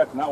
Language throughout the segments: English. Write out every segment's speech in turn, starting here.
Wasn't catching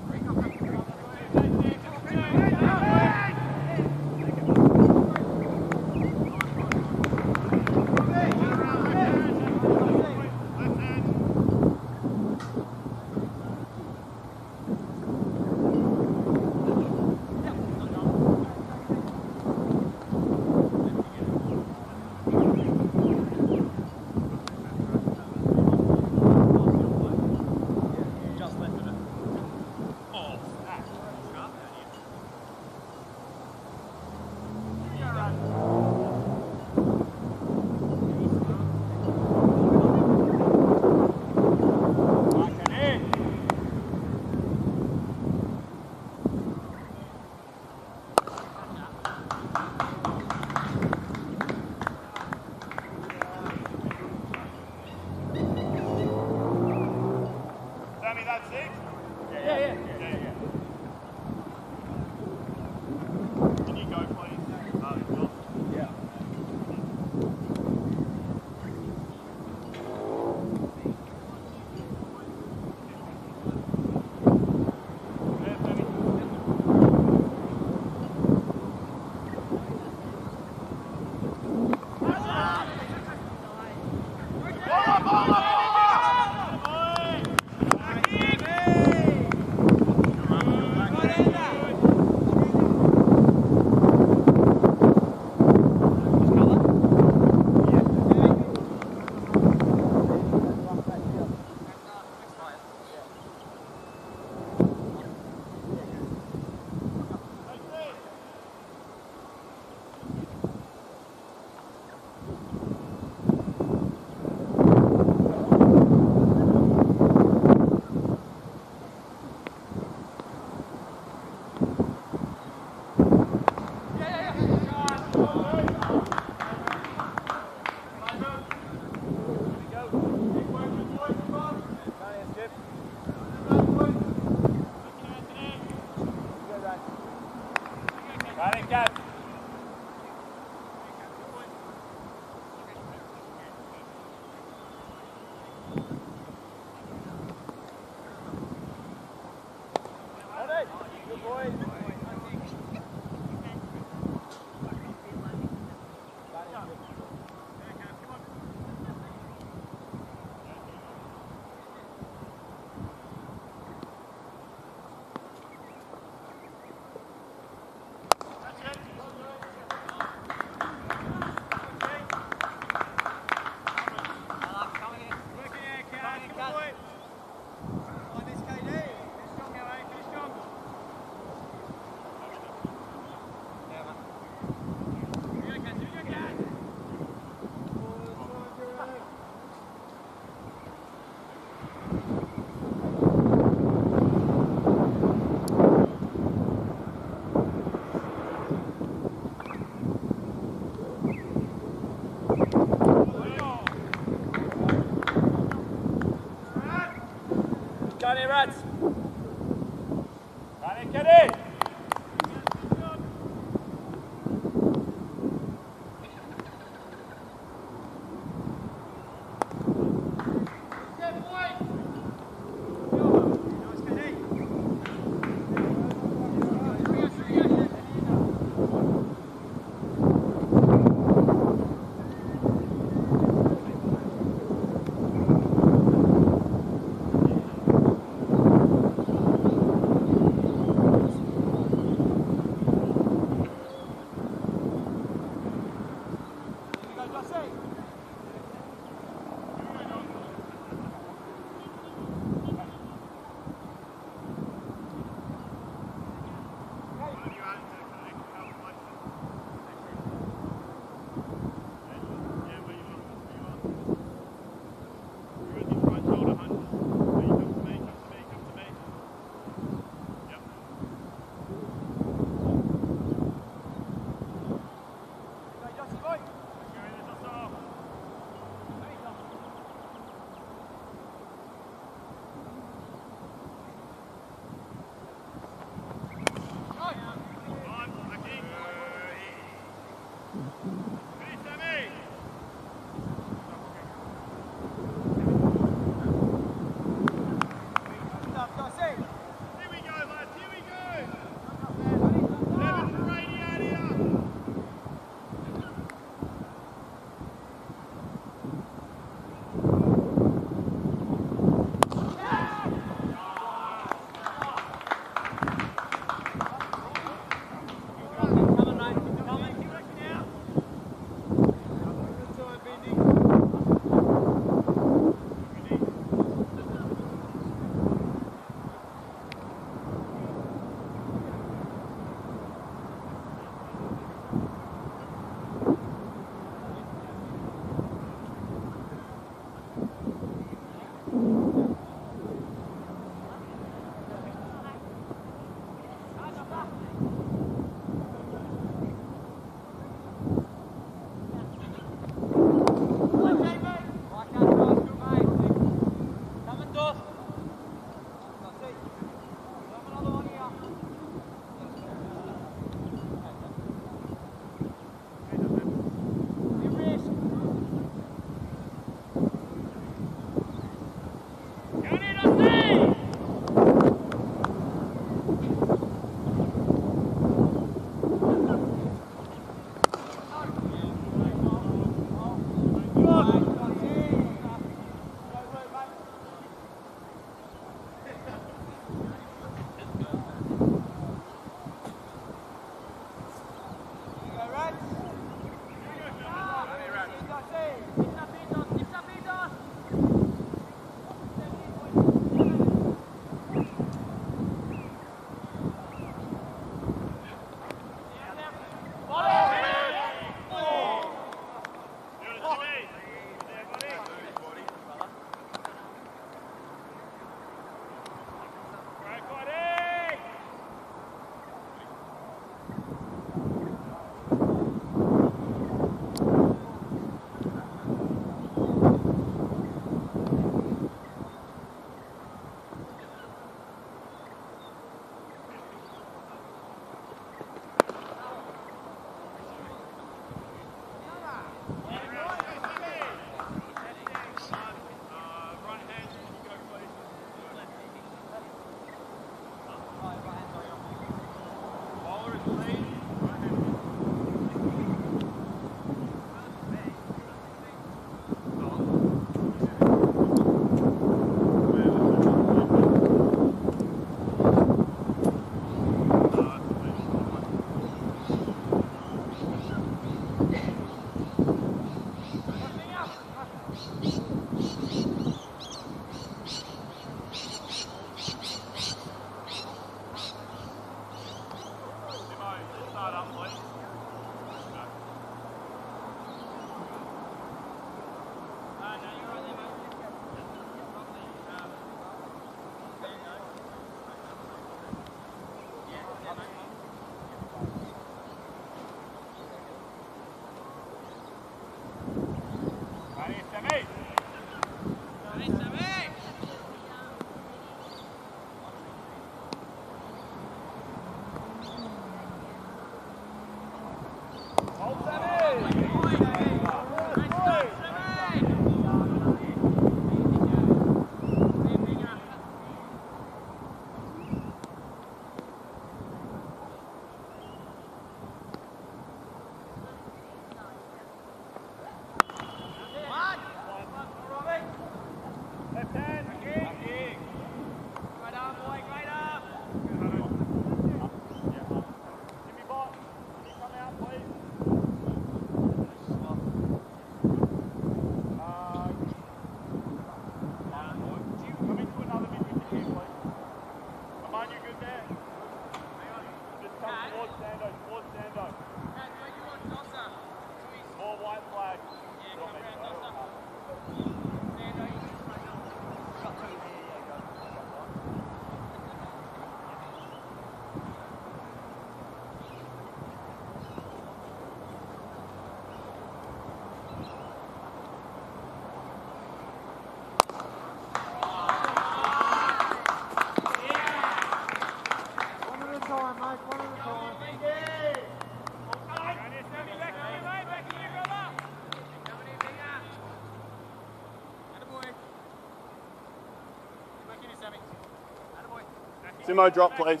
Simo, drop, please.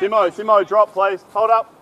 Simo, Simo, drop, please. Hold up.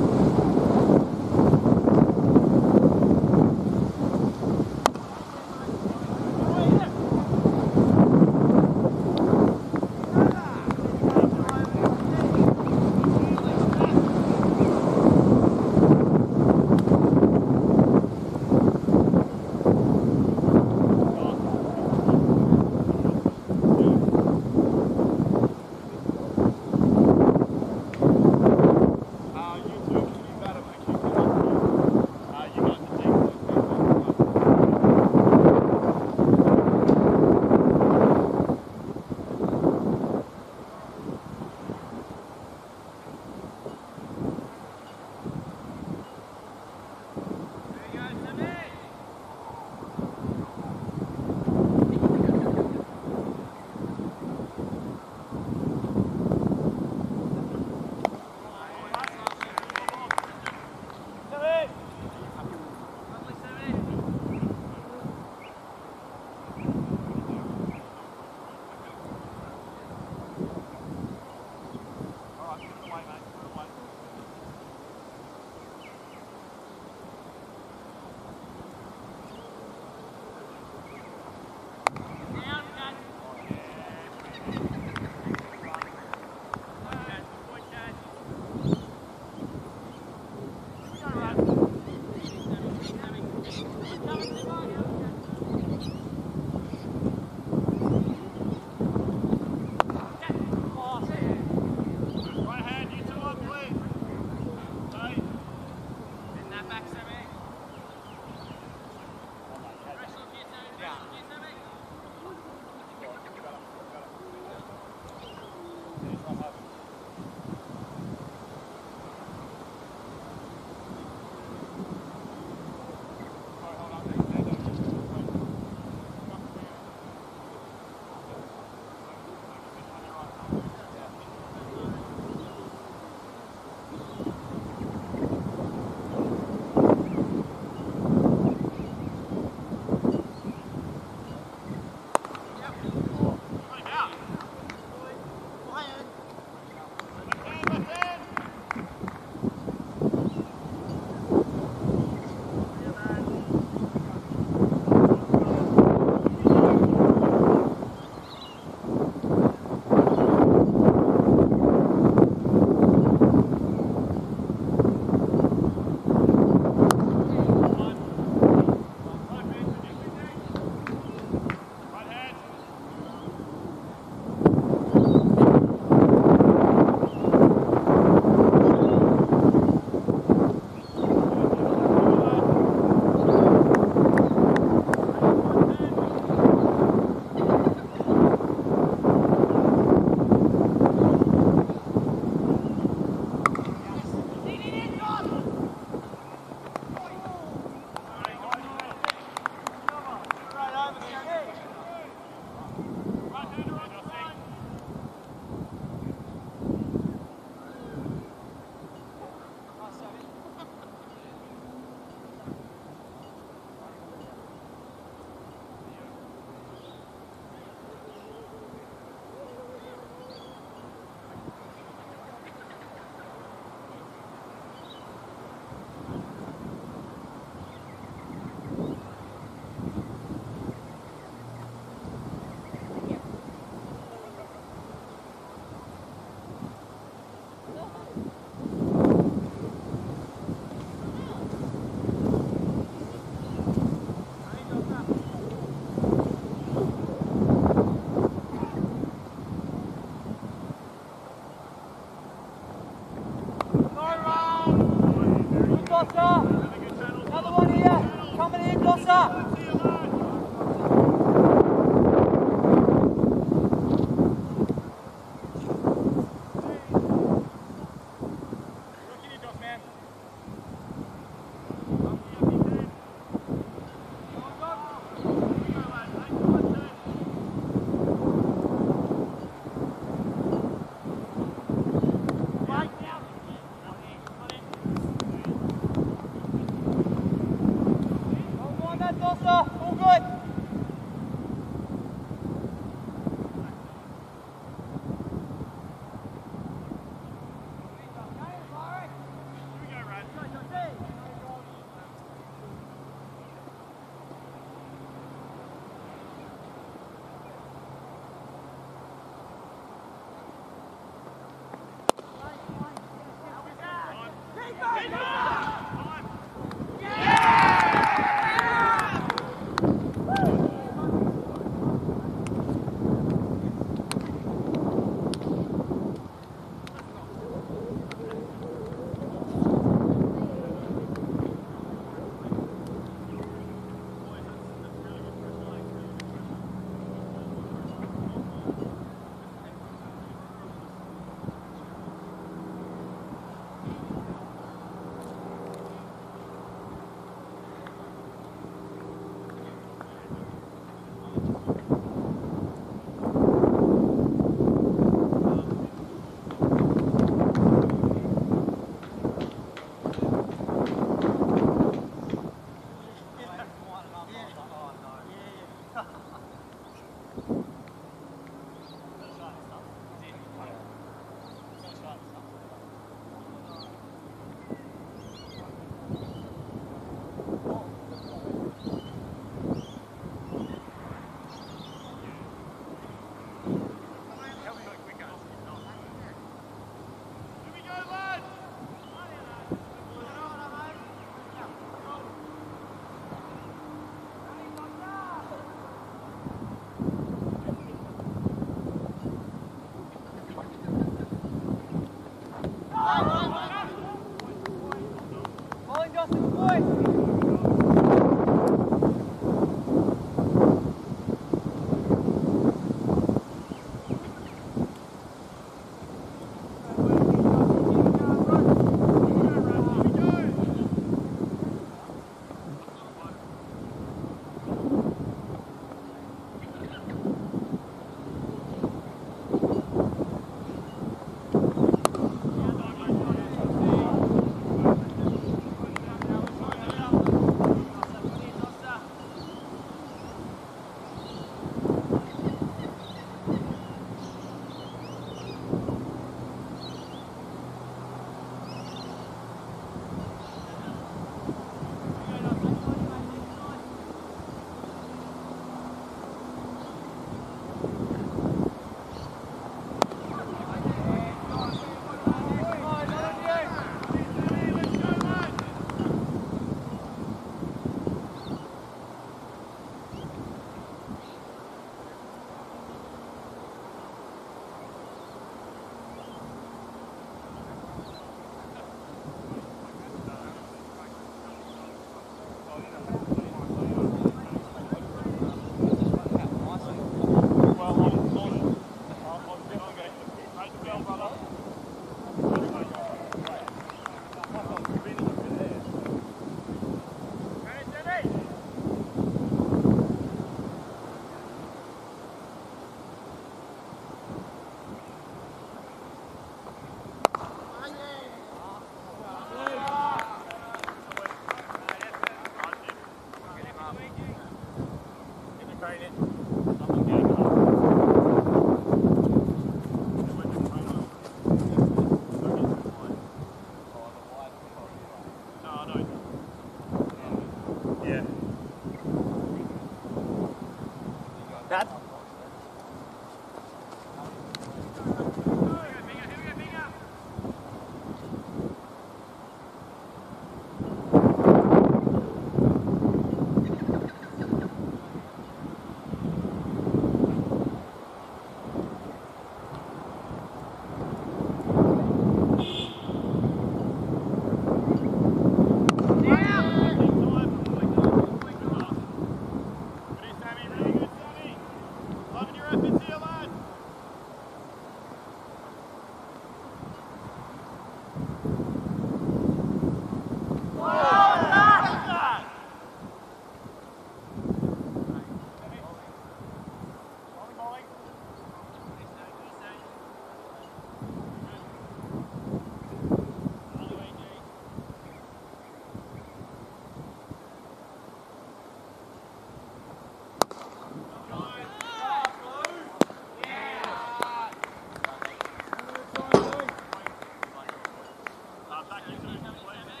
back into the play.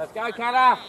Let's go, Cutter.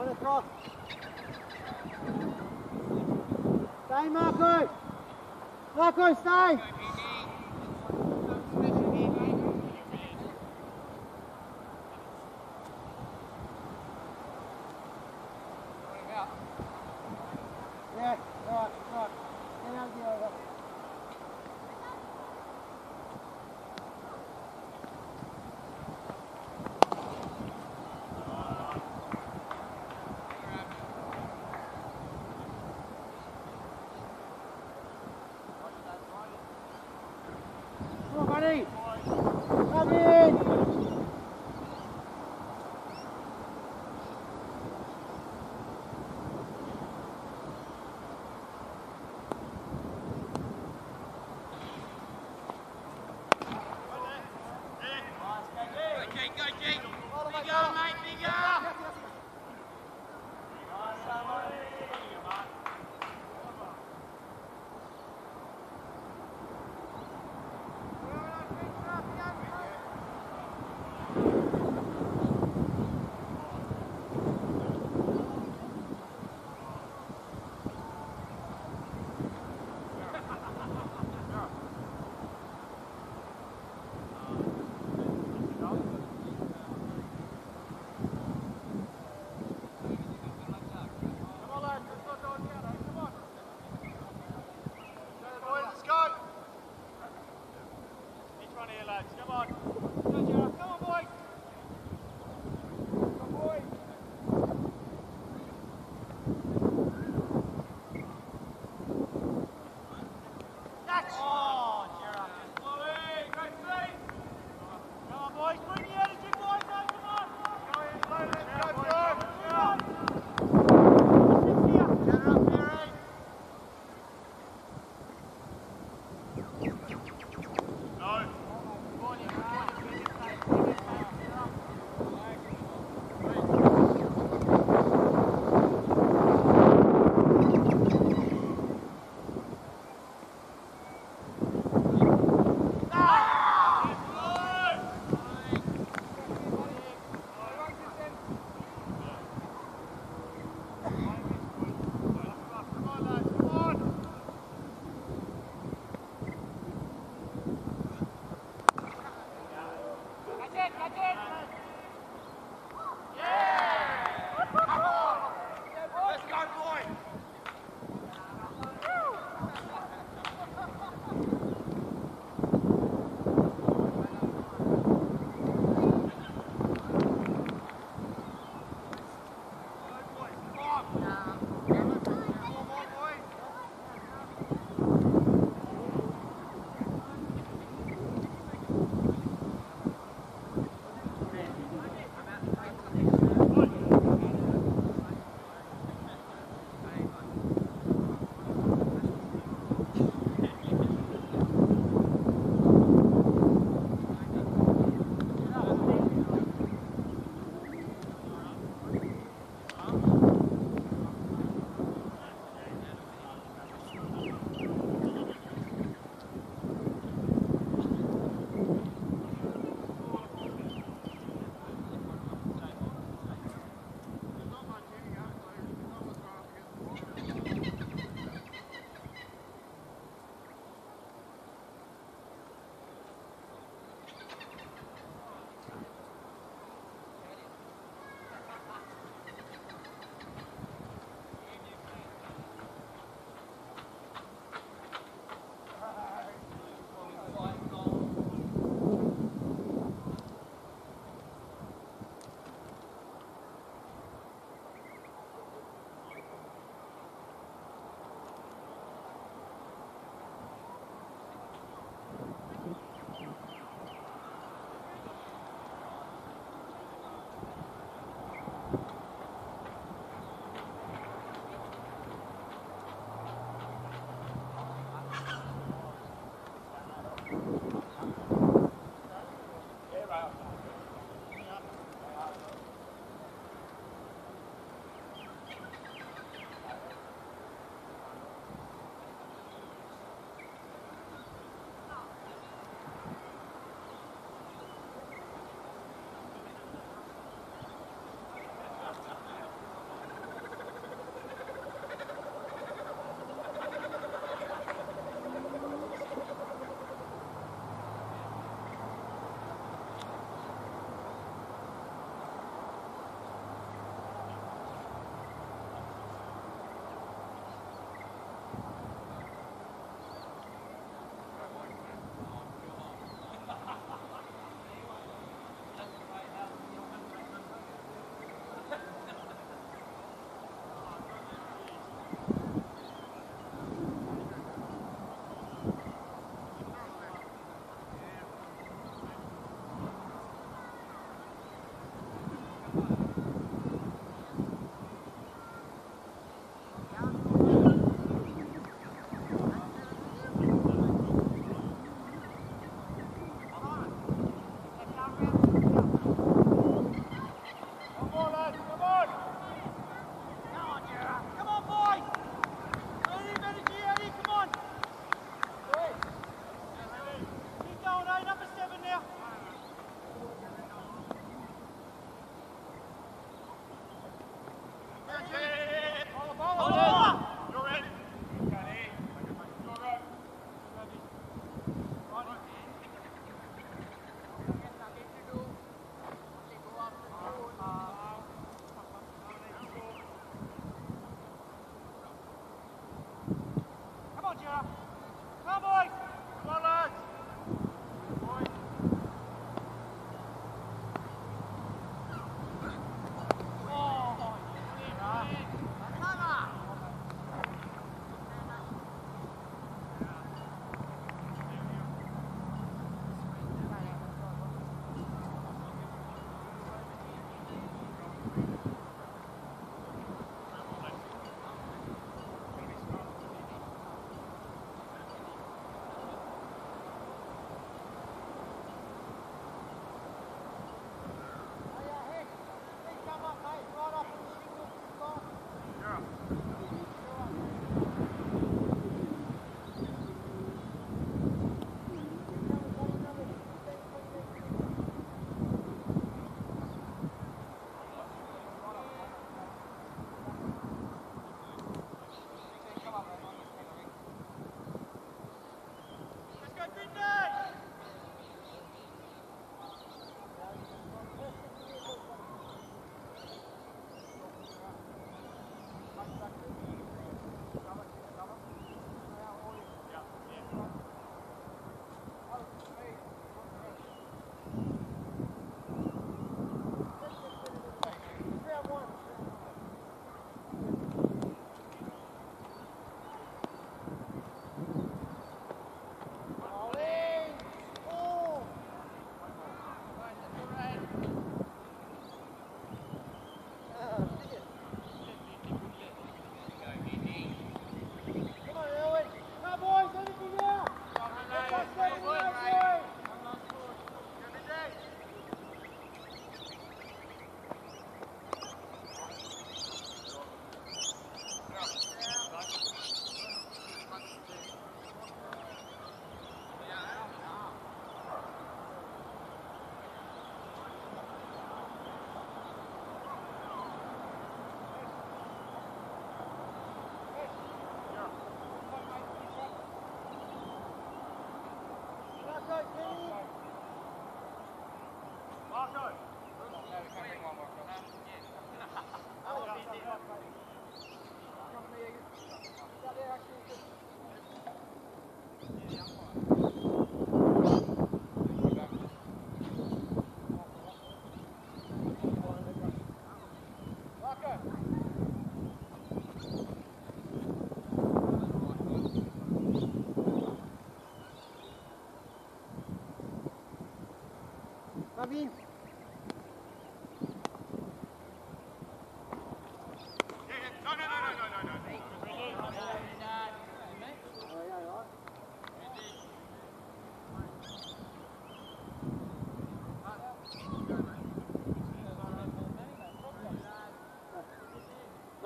On across. Stay, Marco. Marco, stay.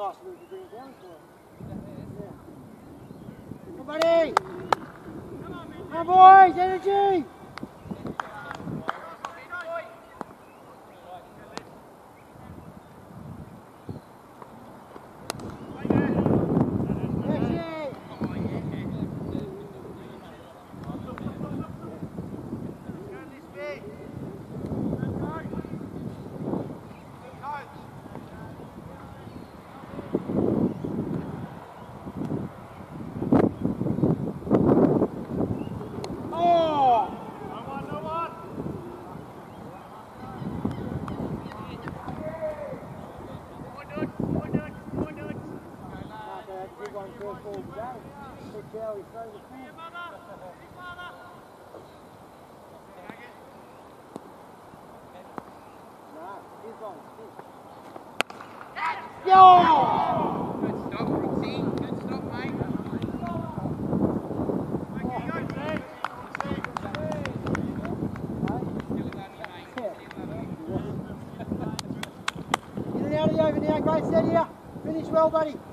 toss it, you bring it down for him. Yeah. Come on, boys! Energy! well, buddy.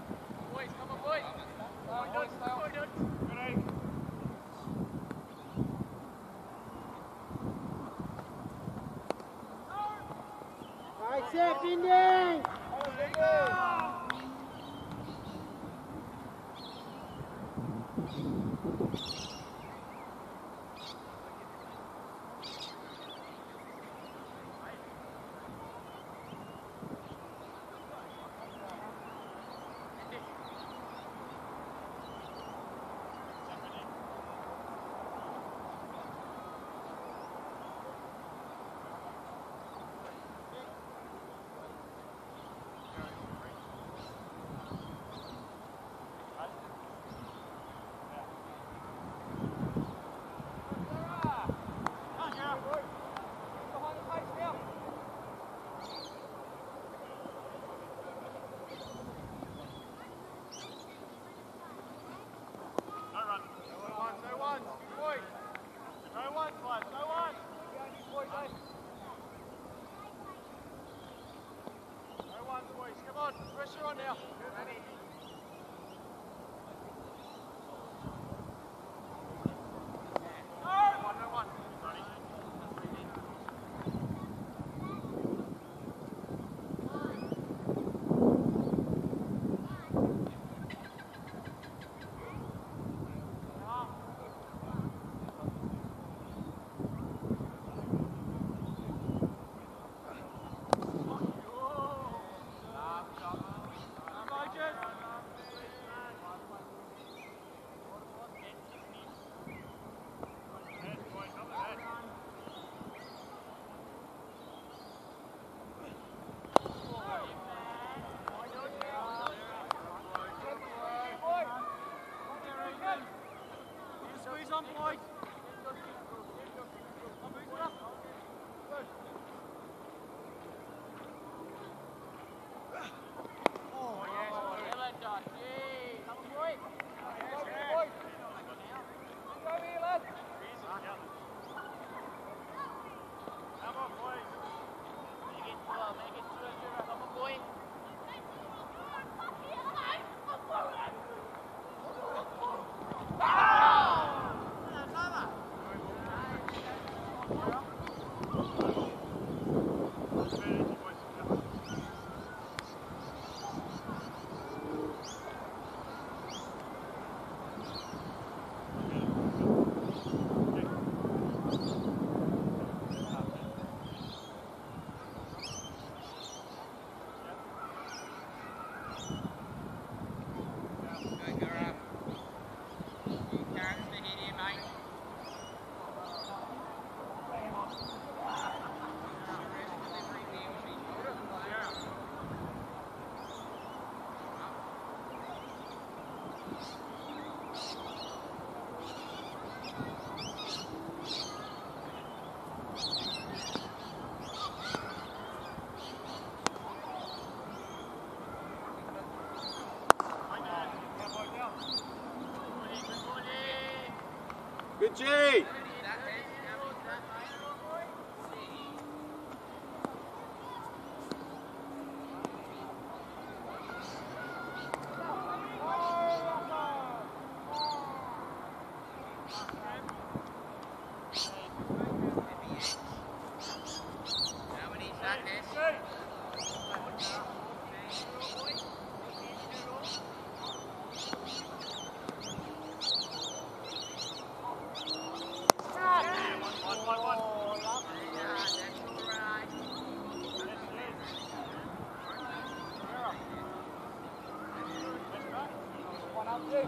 Richie! Come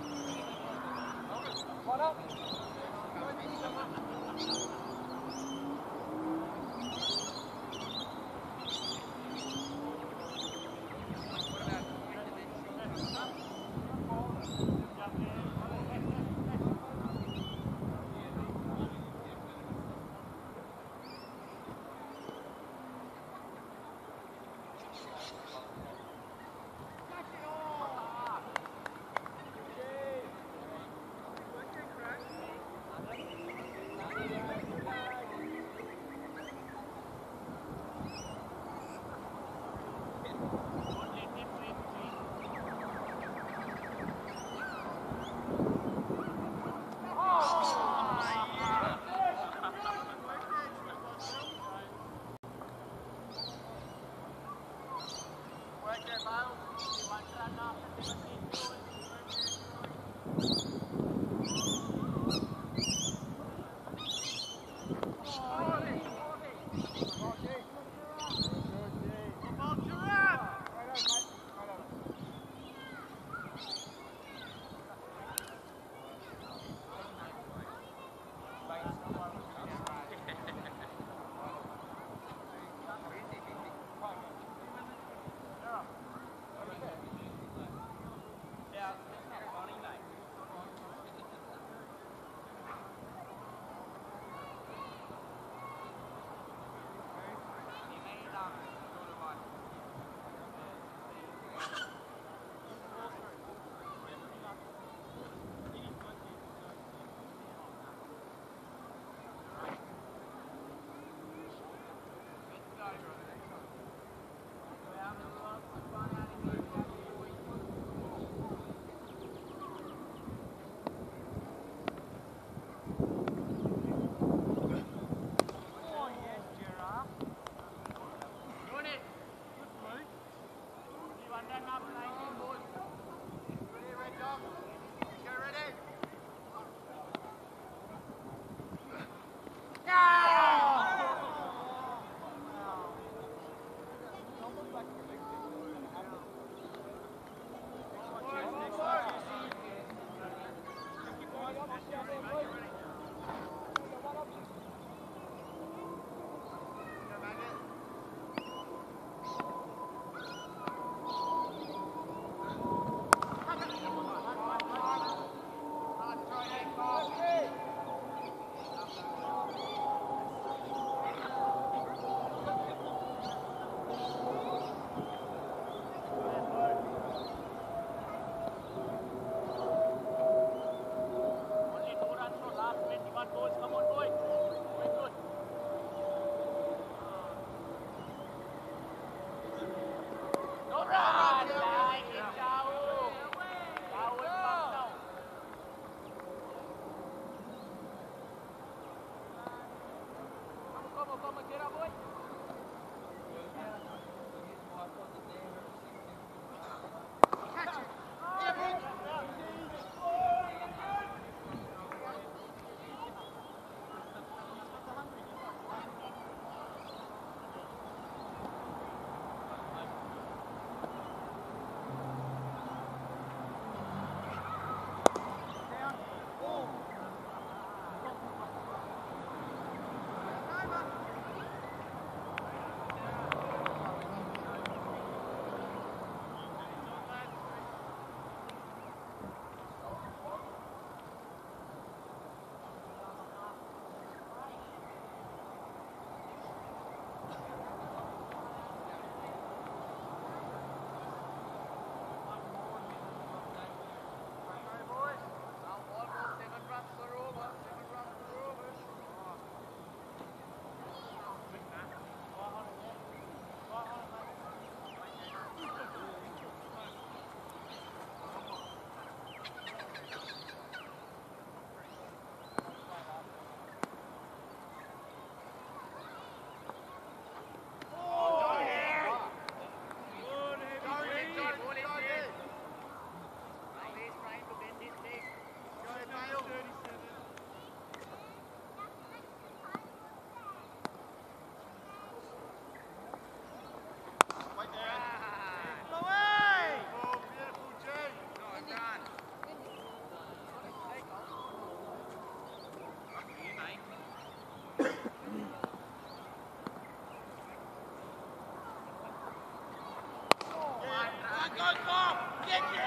Get your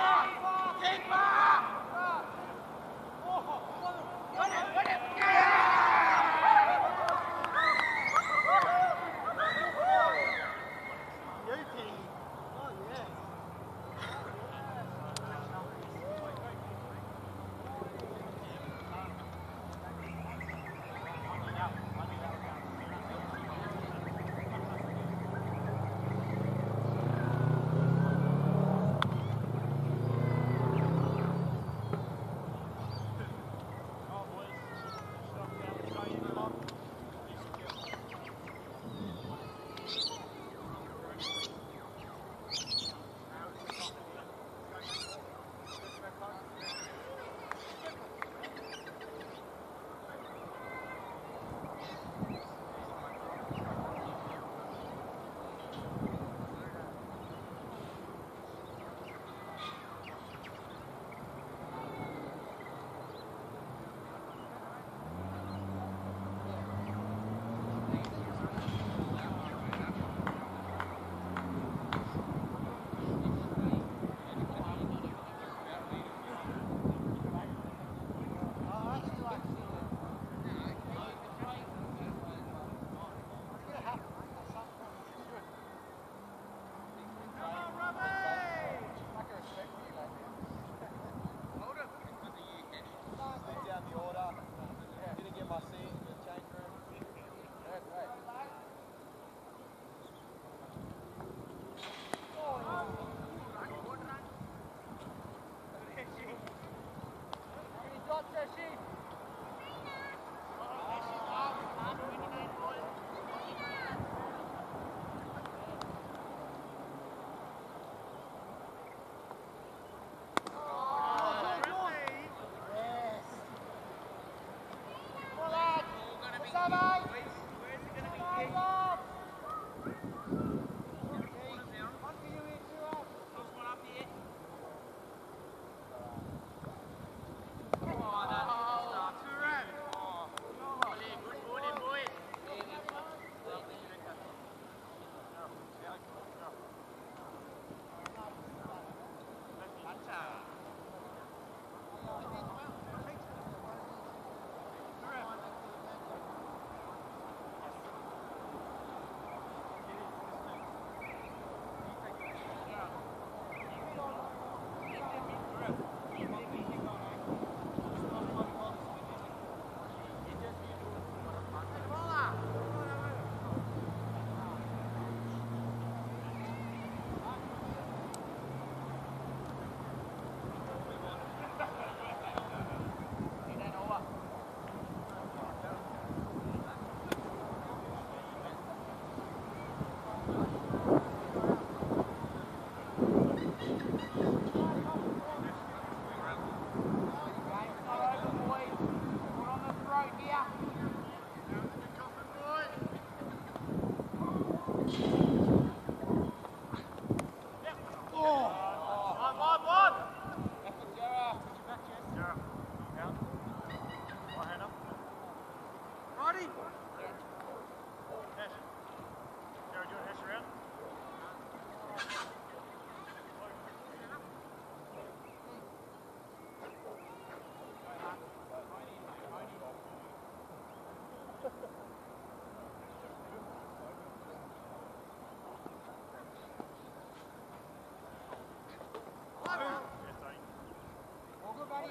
Keep up!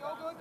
Come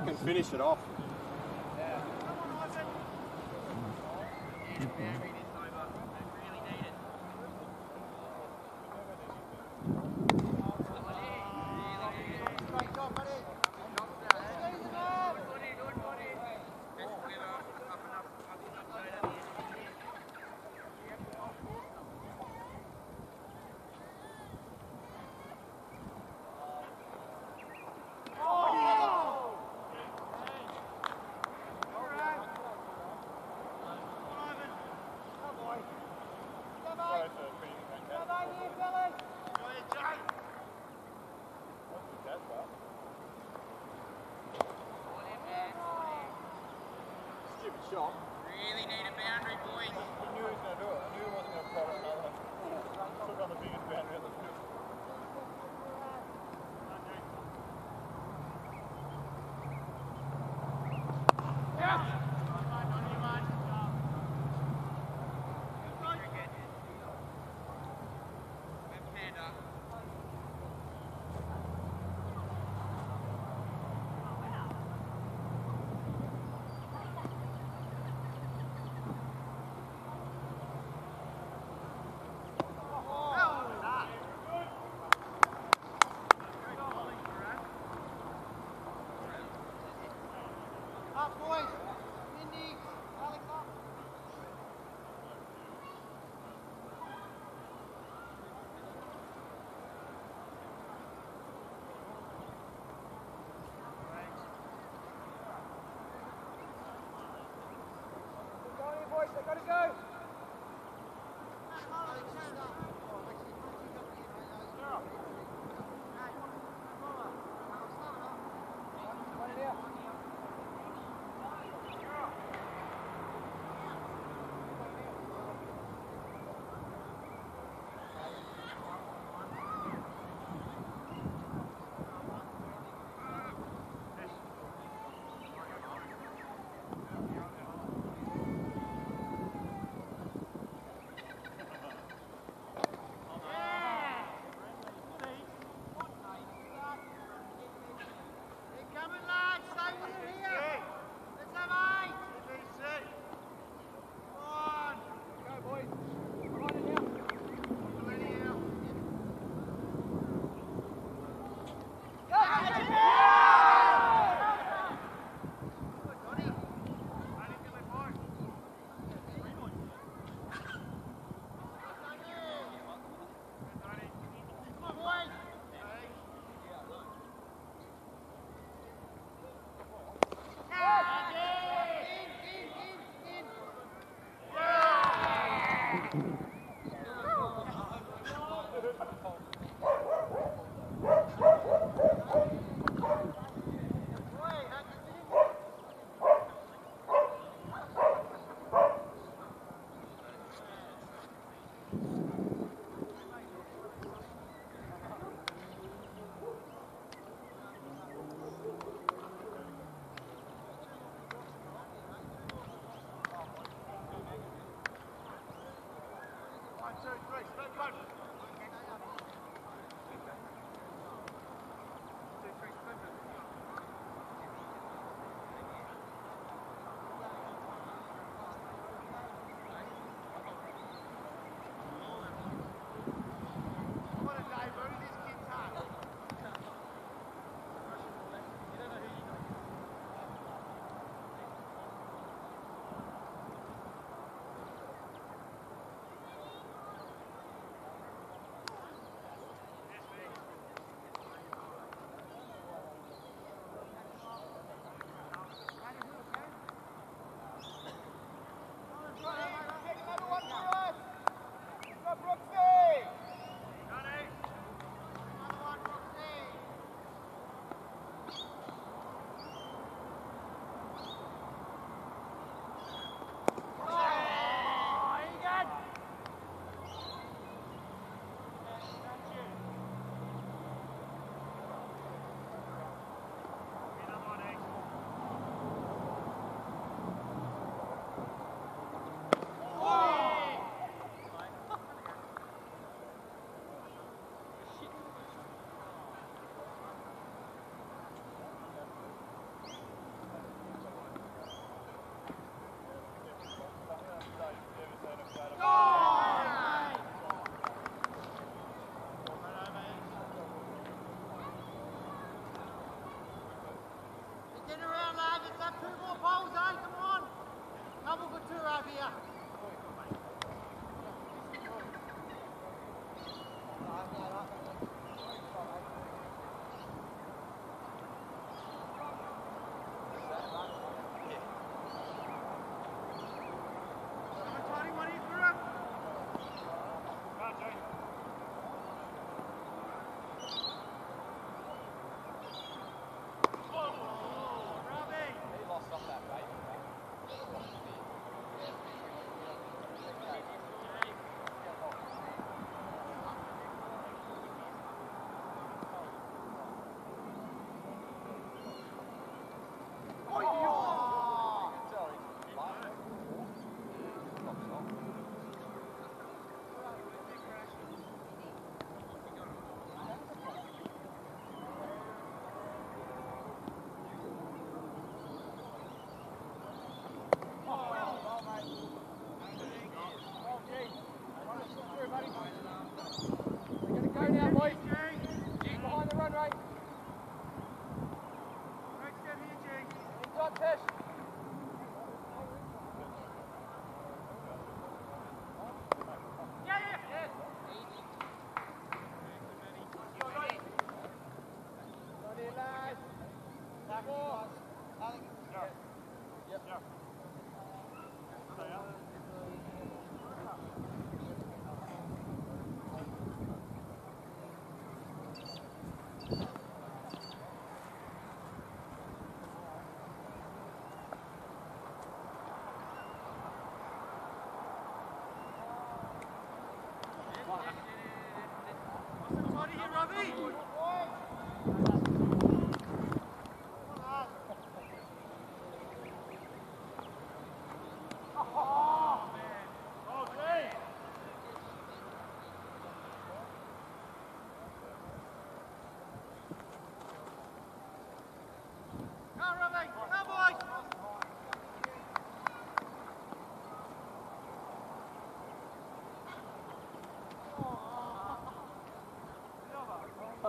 fucking finish it off.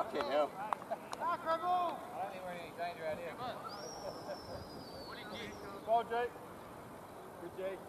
Fucking hell. Soccer! I don't think we're in any danger out here. Come on. Go, Jake. Good, Jake.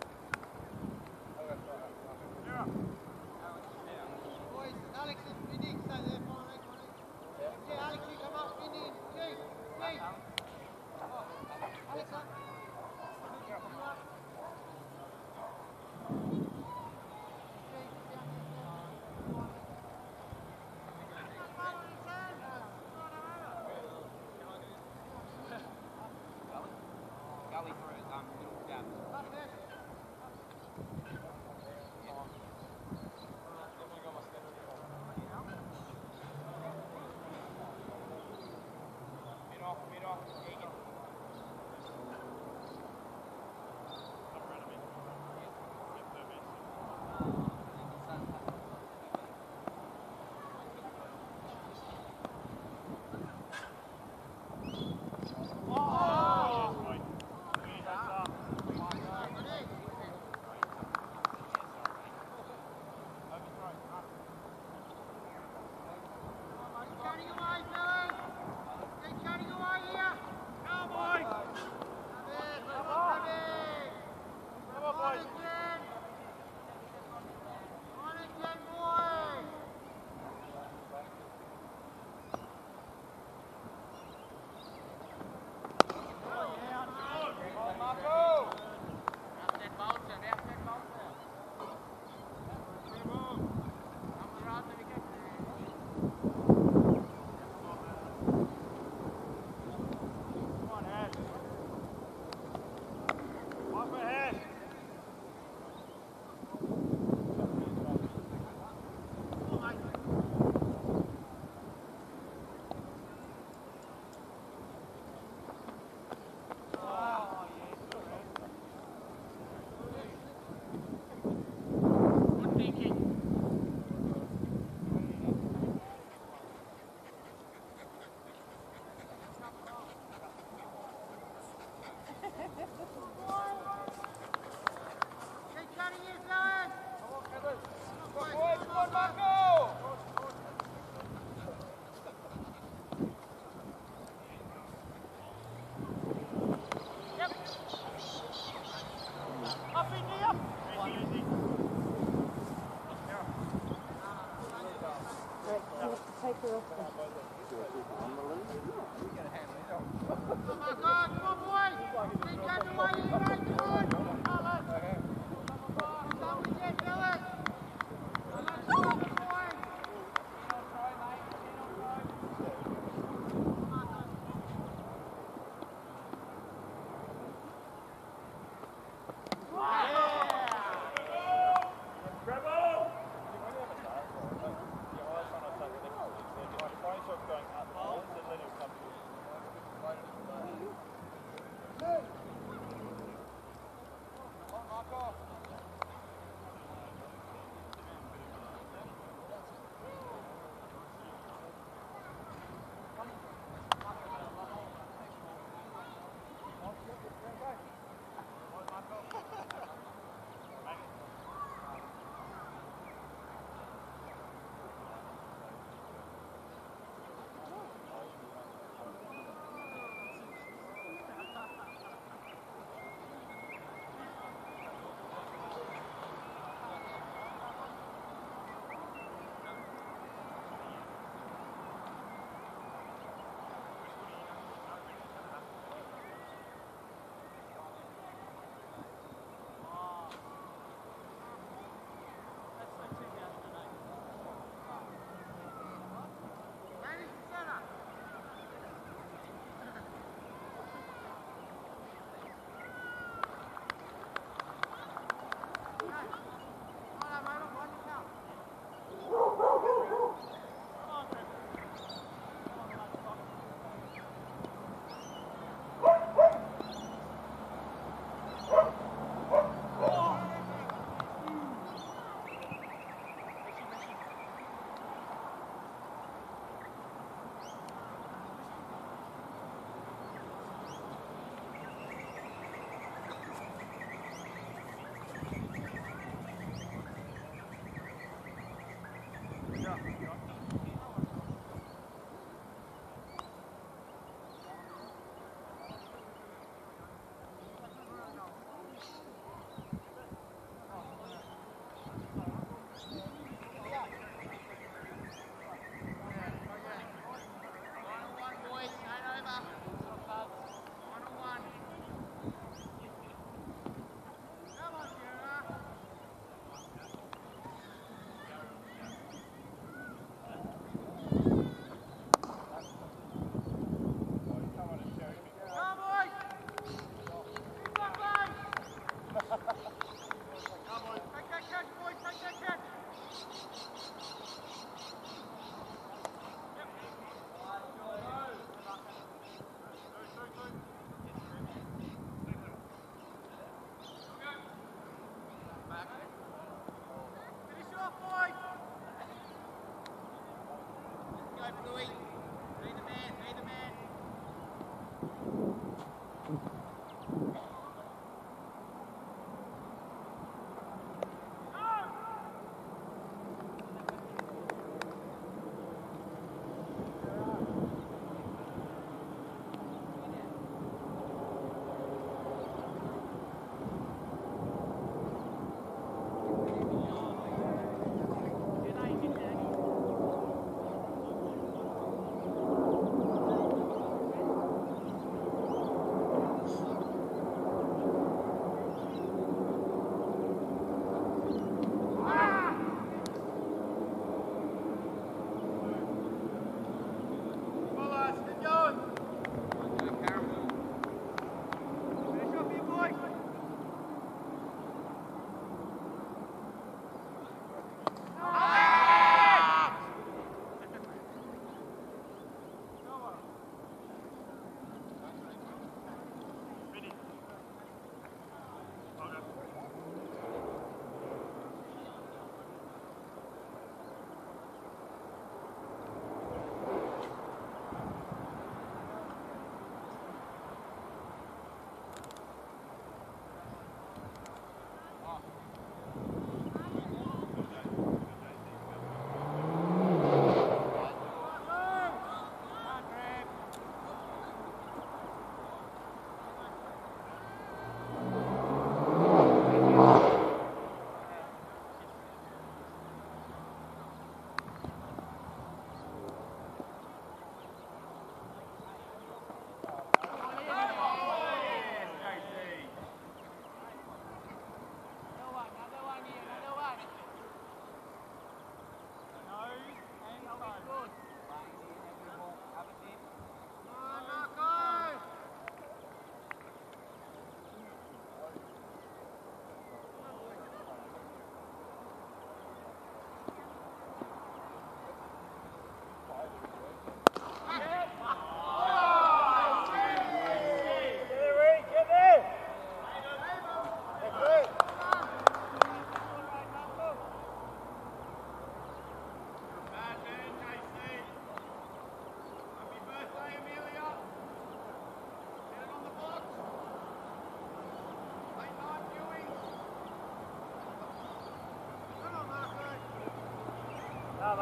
Okay.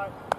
Come